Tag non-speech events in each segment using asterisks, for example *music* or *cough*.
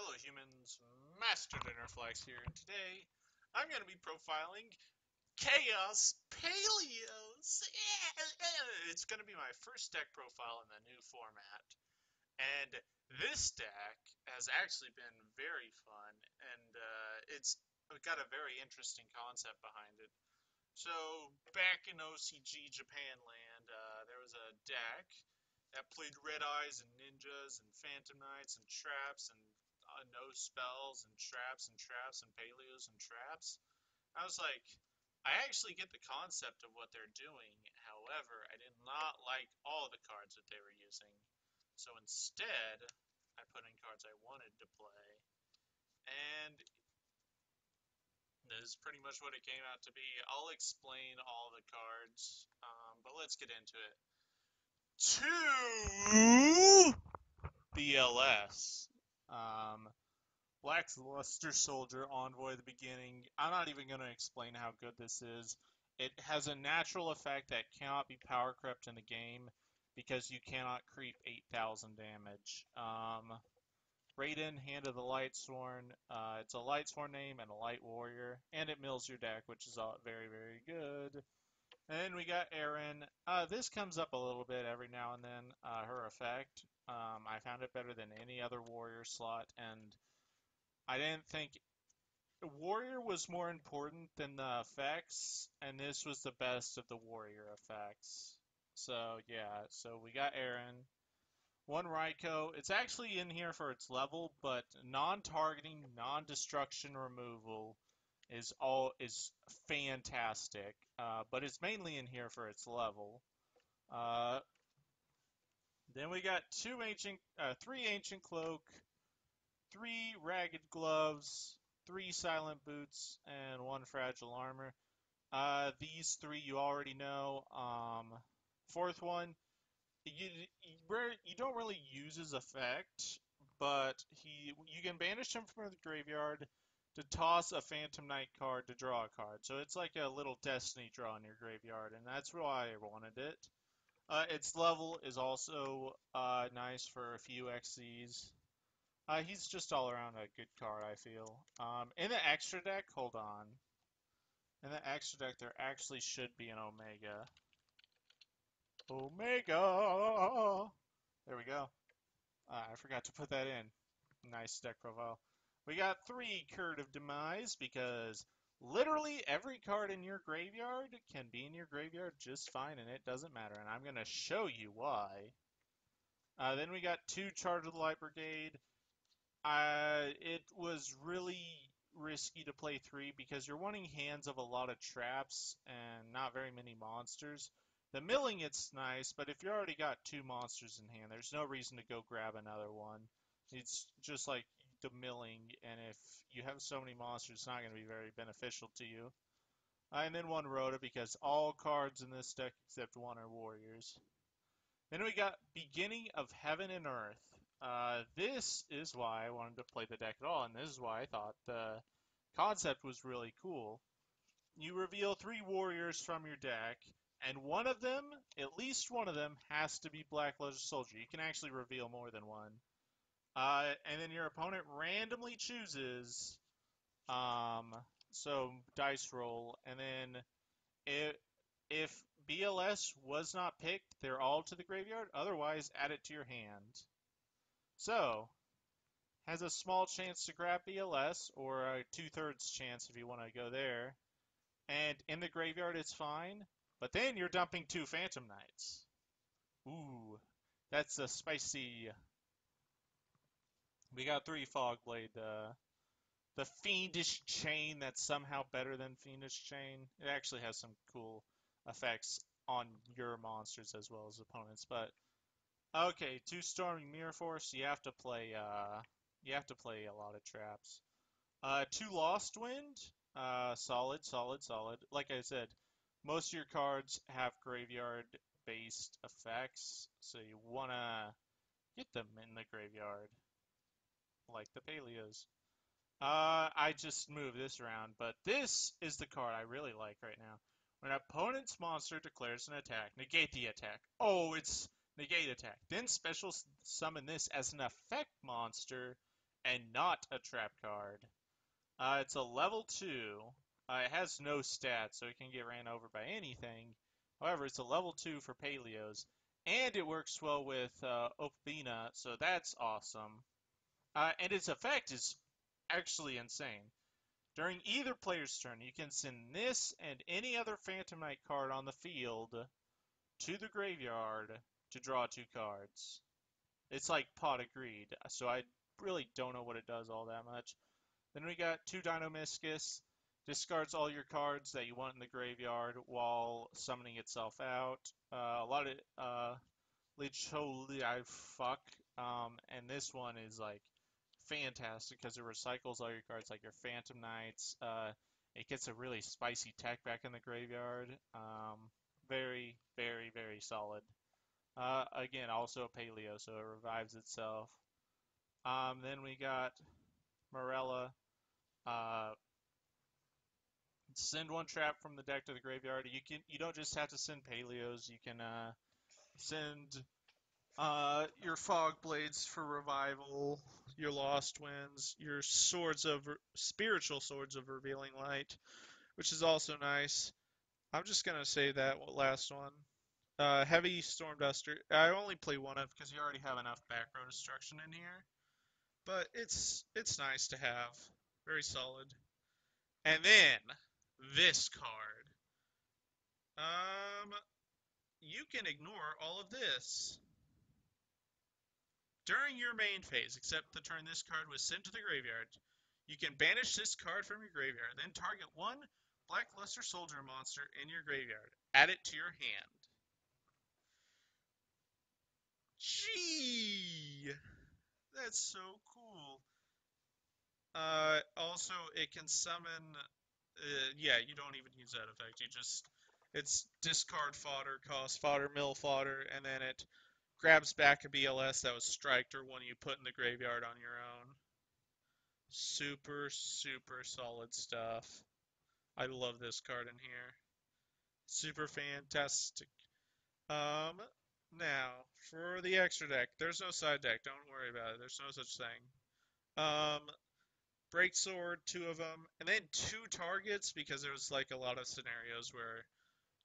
Hello humans, Master Dinnerflax here, and today I'm going to be profiling Chaos Paleos! It's going to be my first deck profile in the new format, and this deck has actually been very fun, and uh, it's got a very interesting concept behind it. So, back in OCG Japan land, uh, there was a deck that played Red Eyes and Ninjas and Phantom Knights and Traps and uh, no spells and traps and traps and paleos and traps. I was like, I actually get the concept of what they're doing. However, I did not like all the cards that they were using. So instead, I put in cards I wanted to play. And this is pretty much what it came out to be. I'll explain all the cards, um, but let's get into it. Two BLS. Um, Black's Luster Soldier Envoy at the beginning. I'm not even going to explain how good this is. It has a natural effect that cannot be power crept in the game because you cannot creep 8,000 damage. Um, Raiden, Hand of the Lightsworn. Uh, it's a Lightsworn name and a Light Warrior, and it mills your deck, which is all very, very good. And we got Ehren. Uh, this comes up a little bit every now and then, uh, her effect. Um, I found it better than any other warrior slot, and I didn't think warrior was more important than the effects, and this was the best of the warrior effects. So yeah, so we got Ehren. One Raikou. It's actually in here for its level, but non-targeting, non-destruction removal is all is fantastic. Uh, but it's mainly in here for its level. Uh, then we got two ancient, uh, three ancient cloak, three ragged gloves, three silent boots, and one fragile armor. Uh, these three you already know. Um, fourth one, you you, don't really use his effect, but he you can banish him from the graveyard to toss a Phantom Knight card to draw a card. So it's like a little Destiny draw in your graveyard, and that's why I wanted it. Uh, its level is also uh, nice for a few XCs. Uh, he's just all around a good card, I feel. Um, in the extra deck, hold on. In the extra deck, there actually should be an Omega. Omega! There we go. Uh, I forgot to put that in. Nice deck profile. We got three Card of Demise because literally every card in your graveyard can be in your graveyard just fine and it doesn't matter. And I'm going to show you why. Uh, then we got two Charge of the Light Brigade. Uh, it was really risky to play three because you're wanting hands of a lot of traps and not very many monsters. The milling, it's nice, but if you already got two monsters in hand, there's no reason to go grab another one. It's just like the milling, and if you have so many monsters, it's not going to be very beneficial to you. Uh, and then one ROTA, because all cards in this deck except one are warriors. Then we got Beginning of Heaven and Earth. Uh, this is why I wanted to play the deck at all, and this is why I thought the concept was really cool. You reveal three warriors from your deck, and one of them, at least one of them, has to be Black Luster Soldier. You can actually reveal more than one. Uh, and then your opponent randomly chooses, um, so dice roll, and then if BLS was not picked, they're all to the graveyard. Otherwise, add it to your hand. So, has a small chance to grab BLS, or a two-thirds chance if you want to go there. And in the graveyard, it's fine. But then you're dumping two Phantom Knights. Ooh, that's a spicy we got three Fogblade. Uh, the Fiendish Chain that's somehow better than Fiendish Chain. It actually has some cool effects on your monsters as well as opponents. But okay, two Storming Mirror Force. You have to play. Uh, you have to play a lot of traps. Uh, two Lost Wind. Uh, solid, solid, solid. Like I said, most of your cards have graveyard-based effects, so you wanna get them in the graveyard like the Paleos. Uh, I just moved this around, but this is the card I really like right now. When an opponent's monster declares an attack, negate the attack. Oh, it's negate attack. Then special summon this as an effect monster and not a trap card. Uh, it's a level 2. Uh, it has no stats, so it can get ran over by anything. However, it's a level 2 for Paleos, and it works well with uh, so that's awesome. Uh, and its effect is actually insane. During either player's turn, you can send this and any other Phantom Knight card on the field to the graveyard to draw two cards. It's like Pot of Greed, so I really don't know what it does all that much. Then we got two Dinomischus. Discards all your cards that you want in the graveyard while summoning itself out. Uh, a lot of uh, I fuck. Um, and this one is like fantastic because it recycles all your cards, like your Phantom Knights. Uh, it gets a really spicy tech back in the graveyard. Um, very, very, very solid. Uh, again, also a paleo, so it revives itself. Um, then we got Marrella. Uh, send one trap from the deck to the graveyard. You can you don't just have to send paleos. You can uh, send uh, your fog blades for revival, your lost winds, your swords of spiritual swords of revealing light, which is also nice. I'm just gonna say that last one. Uh, heavy storm duster. I only play one of because you already have enough back row destruction in here, but it's it's nice to have. Very solid. And then this card. Um, you can ignore all of this. During your main phase, except the turn this card was sent to the graveyard, you can banish this card from your graveyard, then target one Black Luster Soldier monster in your graveyard. Add it to your hand. Gee! That's so cool. Uh, also, it can summon. Uh, yeah, you don't even use that effect. You just it's discard fodder, cost fodder, mill fodder, and then it grabs back a BLS that was striked or one you put in the graveyard on your own. Super, super solid stuff. I love this card in here. Super fantastic. Um, now, for the extra deck, there's no side deck. Don't worry about it. There's no such thing. Um, Break Sword, two of them, and then two targets because there was like a lot of scenarios where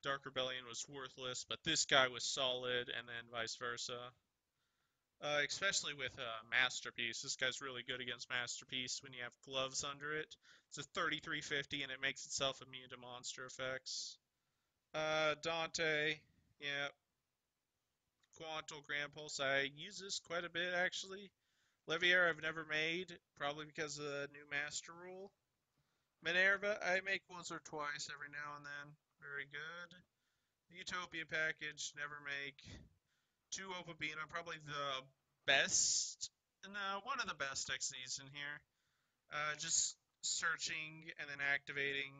Dark Rebellion was worthless, but this guy was solid, and then vice versa. Uh, especially with uh, Masterpiece. This guy's really good against Masterpiece when you have gloves under it. It's a 3350 and it makes itself immune to monster effects. Uh, Dante, yeah. Quantal Grand Pulse, I use this quite a bit actually. Leviair I've never made, probably because of the new Master Rule. Minerva I make once or twice every now and then. Very good. The Utopia package, never make. Two Opabinia, probably the best, no, one of the best XCs in here. Uh, just searching and then activating,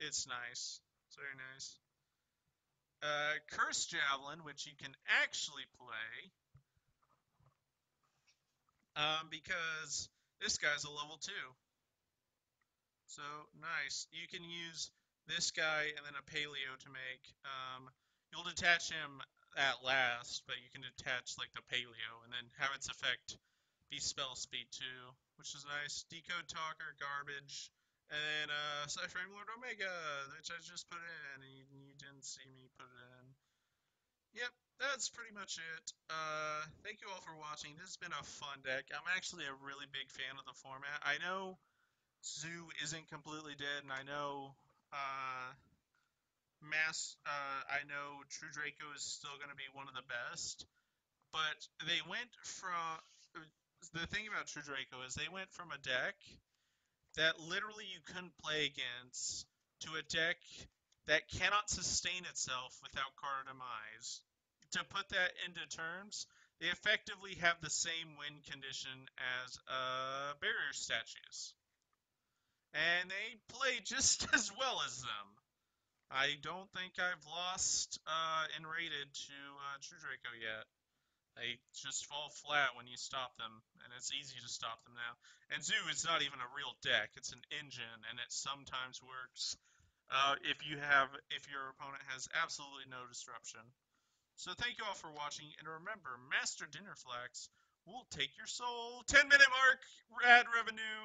it's nice. It's very nice. Uh, Curse Javelin, which you can actually play, um, because this guy's a level 2. So, nice. You can use this guy and then a paleo to make. Um, you'll detach him at last, but you can detach like the paleo and then have its effect be spell speed too, which is nice. Decode Talker, garbage. And then uh, Cyframe Lord Omega, which I just put in, and you, you didn't see me put it in. Yep, that's pretty much it. Uh, thank you all for watching. This has been a fun deck. I'm actually a really big fan of the format. I know Zoo isn't completely dead, and I know uh, Mass. Uh, I know True Draco is still going to be one of the best, but they went from the thing about True Draco is they went from a deck that literally you couldn't play against to a deck that cannot sustain itself without demise. To put that into terms, they effectively have the same win condition as uh, barrier statues and they play *laughs* just as well as them. I don't think I've lost uh, and rated to uh, True Draco yet. They just fall flat when you stop them, and it's easy to stop them now. And Zoo is not even a real deck; it's an engine, and it sometimes works uh, if you have if your opponent has absolutely no disruption. So thank you all for watching, and remember, Master Dinnerflax will take your soul. Ten minute mark. ad revenue.